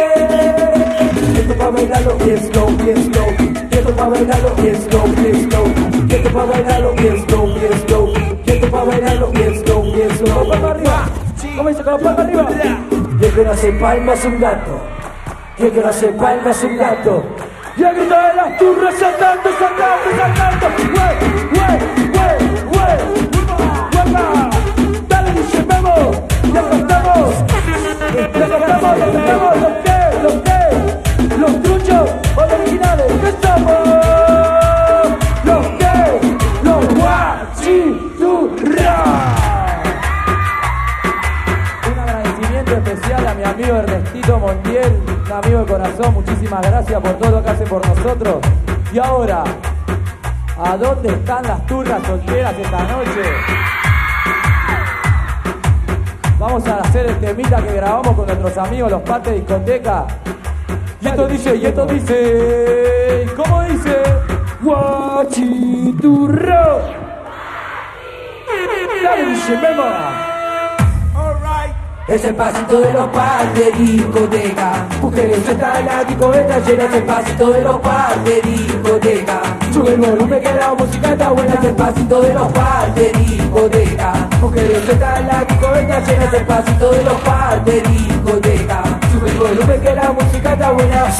Pa' bailarlo bien slow, bien slow. Esto pa' bailarlo bien slow, bien slow. Esto pa' bailarlo bien slow, bien slow. Esto pa' bailarlo bien slow, bien slow. Palma arriba. ¿Cómo dice con la palma arriba? Y el que no hace palma es un gato. Y el que no palma es un gato. Y el grito de las turras saltando, saltando, saltando. Güey, güey, güey, güey. Guapa. Dale, dice Memo. Ya cantamos. Ya cantamos, ya cantamos. Corazón, muchísimas gracias por todo lo que hace por nosotros. Y ahora, ¿a dónde están las turras solteras esta noche? Vamos a hacer el temita que grabamos con nuestros amigos los partes discoteca. Y esto dice, y esto dice, ¿cómo dice? Guachiturro. Dale, dice Memo. Es el pasito de los par de discoteca. Mujeres están la discoteca llena Es el pasito de los par de discoteca. Sube el volumen que la música está buena. Es el pasito de los par de discoteca. Mujeres están la discoteca llena Es el pasito de los par de discoteca. Sube el volumen que la música está buena.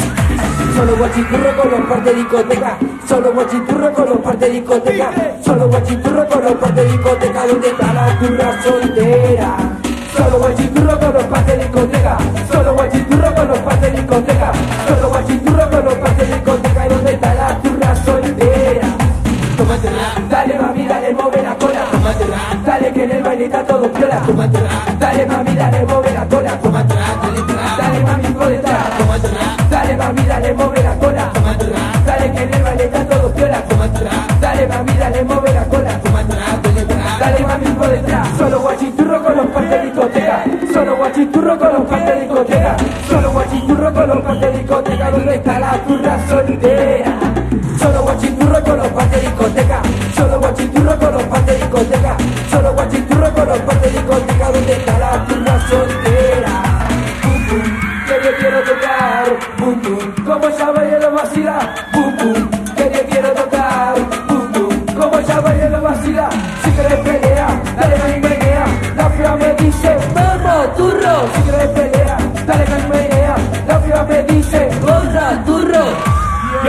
Solo guachiturro con los par de discoteca. Solo guachiturro con los par de discoteca. Solo guachiturro con los par de discoteca. ¿Dónde está la turra soltera? Solo guachiturro con los pases de discoteca. Solo guachiturro con los pases de discoteca. Solo guachiturro con los pases de discoteca. ¿Y dónde está la turra soltera? Tómatela, Dale mami, dale, mueve la cola. tómatela, Dale que en el baile está todo piola. tómatela, Dale mami, dale, mueve la cola. tómatela, dale Dale detrás. tómatela, Dale mami, dale, mueve la cola. tómatela, Dale que en el baile está todo piola. tómatela, Dale mami, dale, mueve la cola. tómatela. Dale mami por detrás, solo guachiturro discoteca, solo guachiturro con los partes de discoteca, solo guachiturro con los partes de discoteca, ¿dónde está la turra soltera? Solo guachiturro con los partes de discoteca, solo guachiturro con los partes de discoteca, solo guachiturro con los partes de discoteca, ¿dónde está la turra soltera?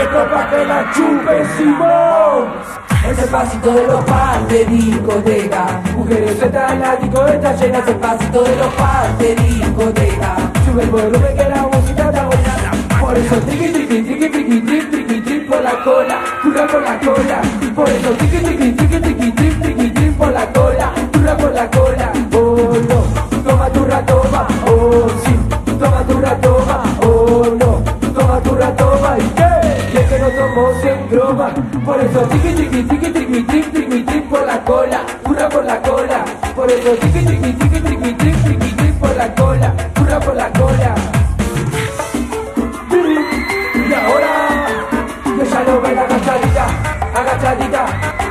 Esto pa' que la chupe Simón. Es el pasito de los par de discoteca. Mujeres en la discoteca llena Es el pasito de los par de discoteca. Sube el volumen que la música está buena Por eso triqui triqui triqui triqui triqui triqui triqui por la cola Turra por la cola Por eso triqui triqui triqui triqui triqui triqui por la cola Turra por la cola Por eso tiqui tiqui tiqui tiqui triqui triqui triqui por la cola, curra por la cola. Por eso tiqui tiqui tiqui tiqui triqui triqui triqui por la cola, curra por la cola. Y ahora ella lo baila agachadita, agachadita,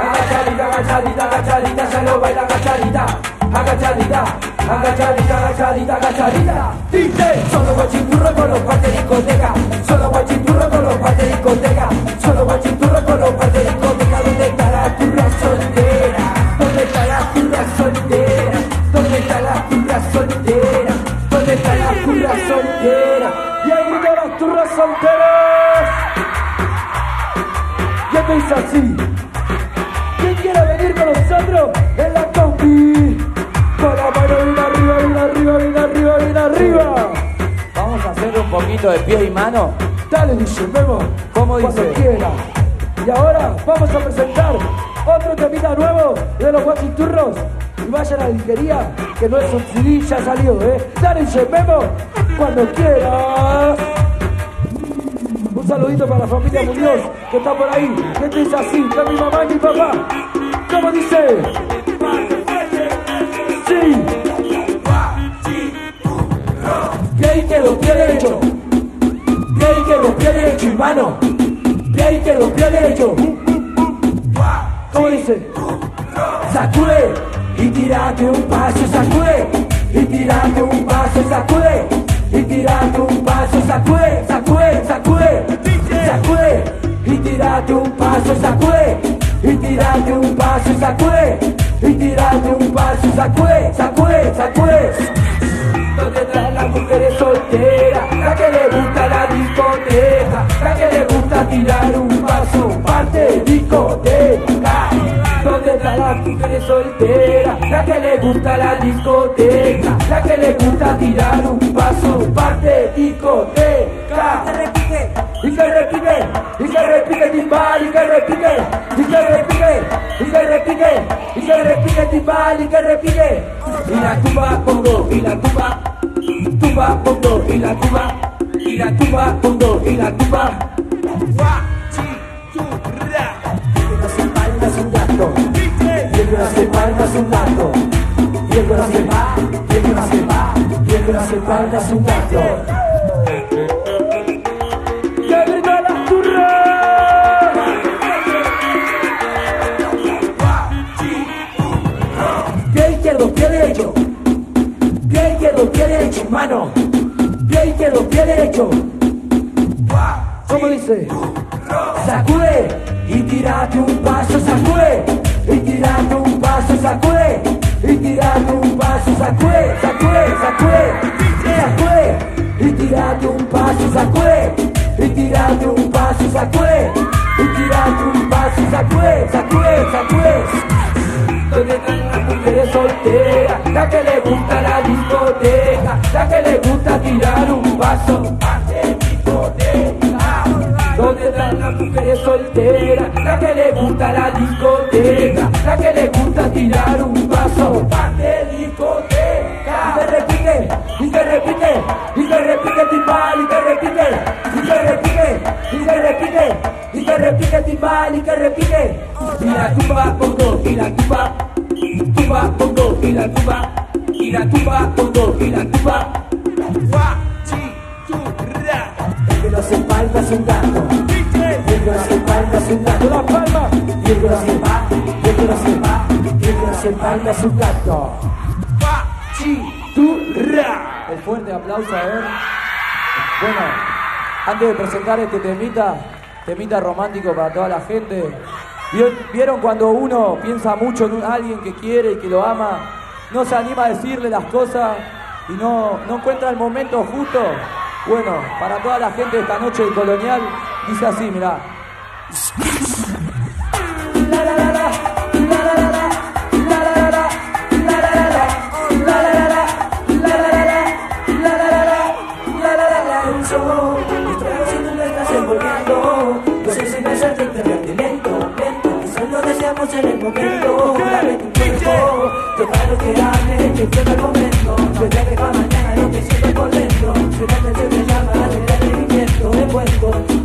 agachadita, agachadita, agachadita, ya lo baila agachadita, agachadita, agachadita, agachadita, agachadita. Dice, solo guachipurro con los partes de discoteca, solo guachipurro con los partes de pie y mano. Dale, dice Memo. ¿Cómo Cuando dice? quiera. Y ahora vamos a presentar otro temita nuevo de los guachiturros. Y vayan a la disquería, que no es un CD, ya salió, ¿eh? Dale, dice Memo. Cuando quieras. Un saludito para la familia Muñoz, que está por ahí. Que te dice así, que mi mamá y mi papá. ¿Cómo dice? Sí. Que los pie derecho. Pie derecho y mano. Gay que los pie derecho. ¿Cómo dice? Sacude y tírate un paso, sacude y tírate un paso, sacude y tírate un paso, sacude, sacude, sacude, sacude y tírate un paso, sacude y tírate un paso, sacude y tírate un paso, sacude, sacude, sacude. Tirar un paso, parte discoteca. Donde están las mujeres solteras, la que le gusta la discoteca, la que le gusta tirar un paso, parte discoteca. Y que repique, y que repique timbal, y que repique, y que repique, y que repique, y que repique timbal, y que repique. Y la tuba pongo, y la tuba, tuba pongo, y la tuba, y la tuba pongo, y la tuba. El hace palmas un gato, el hace va, el hace va, el hace palmas un gato. ¡Que pie derecho, mano. Pie izquierdo, pie derecho. ¿Cómo dice? Sacude y tírate un paso, sacude. Tírate un paso, sacude. Y tírate un paso, sacude, sacude, sacude. Sacude y tírate un paso, sacude. Y tírate un paso, sacude. Y tírate un paso, sacude, sacude, sacude. Donde están las mujeres solteras, la que le gusta la discoteca, la que le gusta tirar un paso, parte discoteca. Donde están las mujeres solteras, la que le gusta la discoteca, la que le gusta tirar un paso, parte discoteca. Y que repite, y que repite, y que repite timbal, y que repite, y que repite, y que repite, y que repite timbal, y que repite. Y la tumba pongo, y la tumba, tumba la tumba, y la tumba y la tumba. Un gato. Y. La palma. Y el que espalda es un gato. El fuerte aplauso, a ver. Bueno, antes de presentar este temita, temita romántico para toda la gente. ¿Vio- ¿Vieron cuando uno piensa mucho en alguien que quiere y que lo ama? No se anima a decirle las cosas y no, no encuentra el momento justo. Bueno, para toda la gente esta noche del colonial, dice así, mirá. En el momento tu cuerpo, déjalo que Que el que va mañana lo que siento por no te me llama, rendimiento De cuento,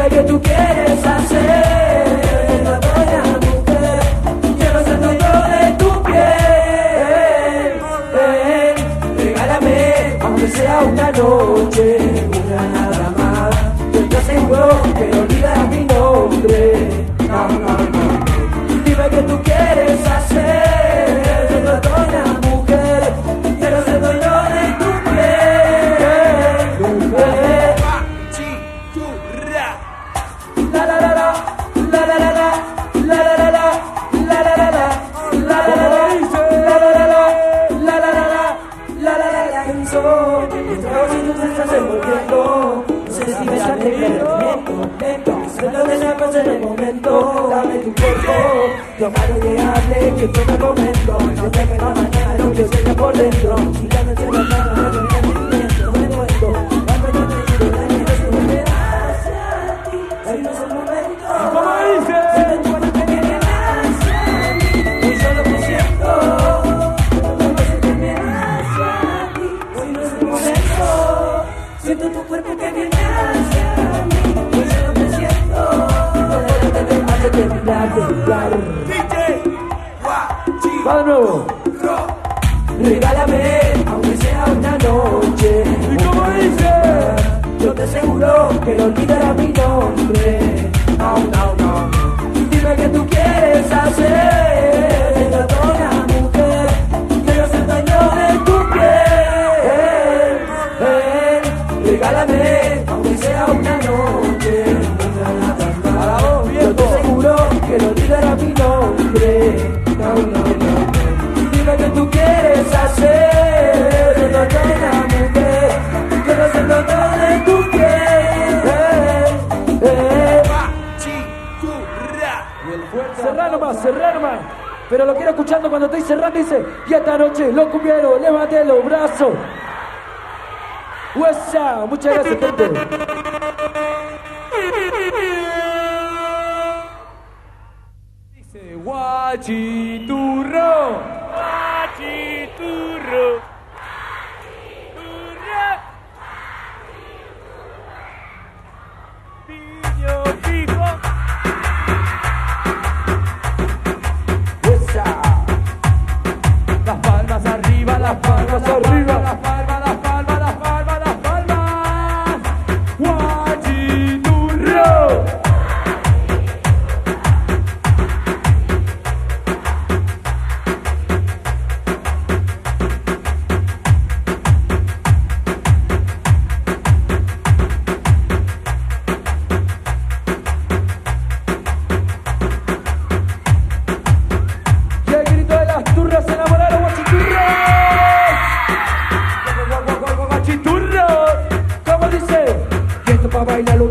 dime qué tú quieres hacer. yo sé que momento, yo sé que la mañana, yo sé por dentro.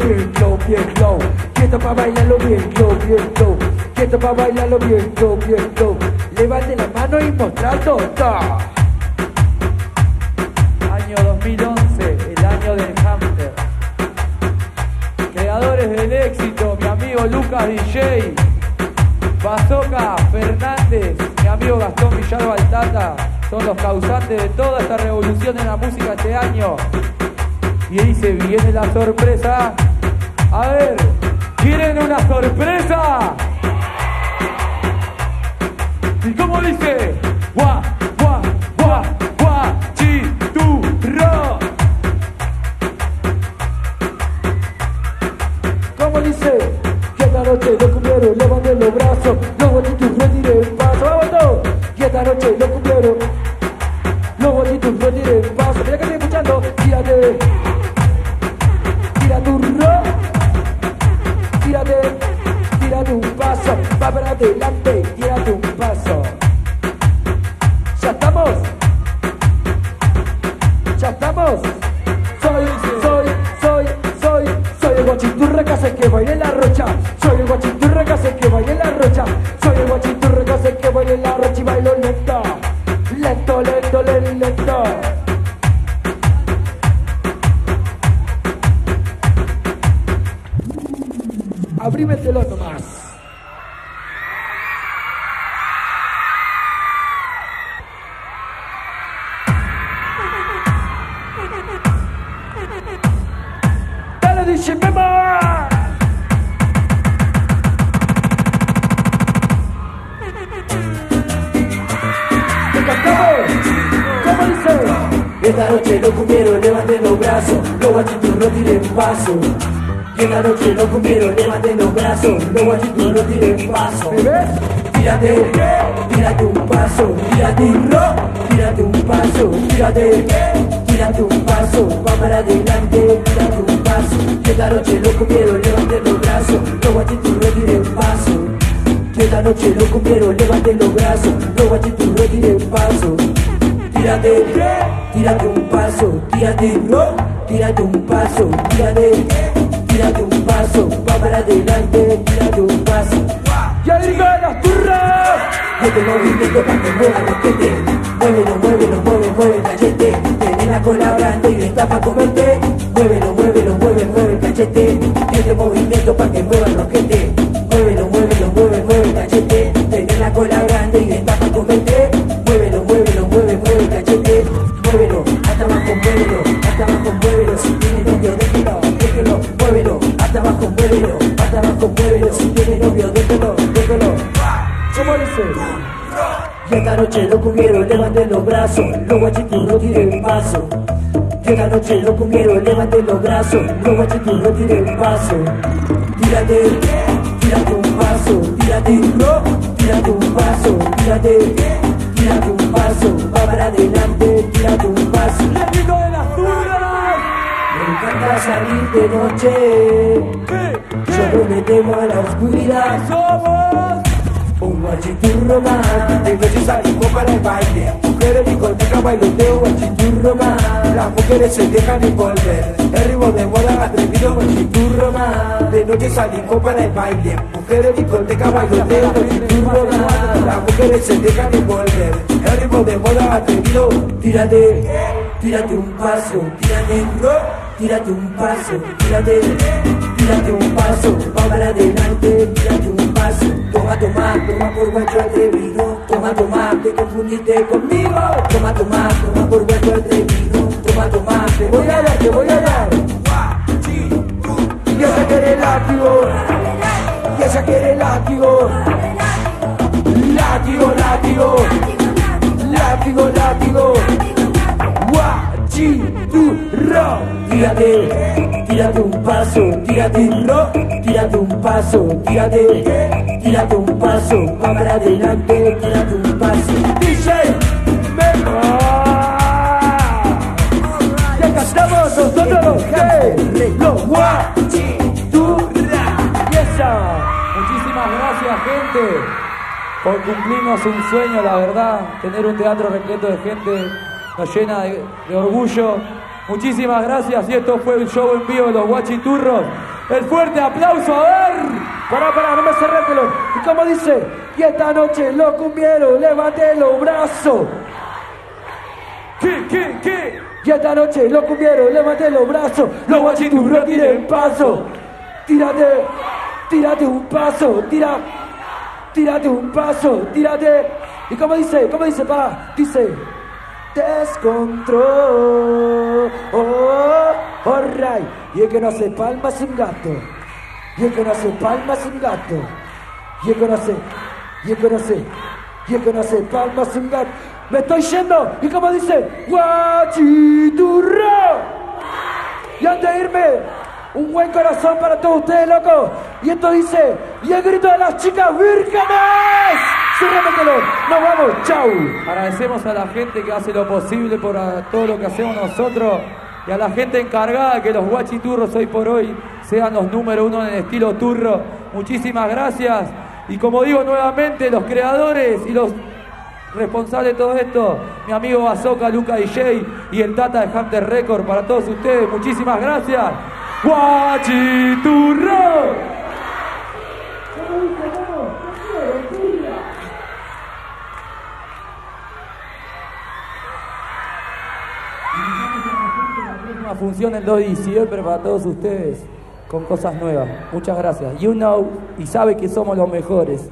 bien flow, bien flow. Quieto pa' bailarlo bien flow, bien flow. Quieto pa' bailarlo bien flow, bien flow. Levante la mano y mostrando ta. Año 2011, el año del hamster. Creadores del éxito, mi amigo Lucas DJ. Bazoca Fernández, mi amigo Gastón Villalba Altata, son los causantes de toda esta revolución en la música este año. Y dice, viene la sorpresa. A ver, ¿quieren una sorpresa? ¿Y cómo dice? Guau, guau, guau, guau, chiturro. ¿Cómo dice? Que esta noche yo cumplieron, levanten los brazos. Paso. Tírate, tírate un paso, tírate un ro, tírate un paso, tírate, tírate un paso, va para adelante, tírate un paso. Y esta noche los cumbieros levanten los brazos, los guachiturros tiren paso. Y esta noche los cumbieros levanten los brazos, los guachiturros tiren paso. Tírate, tírate un paso, tírate, no, tírate un paso, tírate, tírate un paso, va para adelante, tírate un paso. ¡Ya digo las turras! Este movimiento para que mueva los que te Muévelo, muévelo, mueve, mueve el cachete. Tenés la cola grande y está pa' comerte. Muévelo, muévelo, mueve, mueve el cachete. Este movimiento y esta noche los cumbieros levanten los brazos, los guachiturros tiren paso. Y esta noche los cumbieros levanten los brazos, los guachiturros tiren paso. Tírate, tírate un paso, tírate tírate un paso, tírate, tírate un paso, va para adelante, tírate un paso. ¡Ya digo de las turras! Me encanta salir de noche, solo me temo a la oscuridad. ¡Somos! Un guachiturro más, de noche salimos para el baile. Mujeres discoteca, bailoteo, guachiturro más Las mujeres se dejan envolver. El ritmo de moda atrevido, guachiturro más De noche salimos para el baile. Mujeres discoteca, bailoteo, guachiturro más Las mujeres se dejan envolver. El ritmo de moda atrevido Tírate, tírate un paso, tírate tírate un paso, tírate, tírate un paso, va para adelante, tírate un paso, toma, toma, toma por guacho atrevido, toma, toma, te confundiste conmigo, toma, toma, toma por guacho atrevido, toma, toma, te voy a dar, te voy a dar. Y ella quiere el látigo, y ella quiere el látigo, látigo, látigo, látigo, látigo. Guachiturro Tírate, tírate un paso, tírate un ro, tírate un paso, tírate, tírate un paso, va para adelante, tírate un paso. DJ Ya cantamos nosotros los que los guachiturra y esa Muchísimas gracias, gente, por cumplirnos un sueño, la verdad. Tener un teatro repleto de gente nos llena de orgullo. Muchísimas gracias y esto fue el show en vivo de los Guachiturros. El fuerte aplauso, a ver. Pará, pará, no me cerré el telón. Y como dice, y esta noche los cumbieros, levante los brazos. ¿Qué, qué, qué? Y esta noche los cumbieros, levante los brazos. Los guachiturros tiren paso. Tírate, tírate un paso, tira, tírate un paso, tírate. Y como dice, como dice, pa, dice, descontrol. Oh, alright. Y el que no hace palmas sin gato. Y el que no hace palmas sin gato. Y el que no hace, y el que no hace, y el que no hace palmas sin gato. Me estoy yendo. Y como dice, guachiturro. Y antes de irme, un buen corazón para todos ustedes, loco. Y esto dice, y el grito de las chicas vírgenes. Telón. Nos vamos. Chau. Agradecemos a la gente que hace lo posible por ah, todo lo que hacemos nosotros y a la gente encargada que los guachiturros hoy por hoy sean los número uno en el estilo turro. Muchísimas gracias. Y como digo nuevamente, los creadores y los responsables de todo esto, mi amigo Bazooka, Luca DJ y el Tata de Hunter Record, para todos ustedes, muchísimas gracias. ¡Guachiturro! Función el 2 de diciembre para todos ustedes con cosas nuevas. Muchas gracias. You know y sabe que somos los mejores.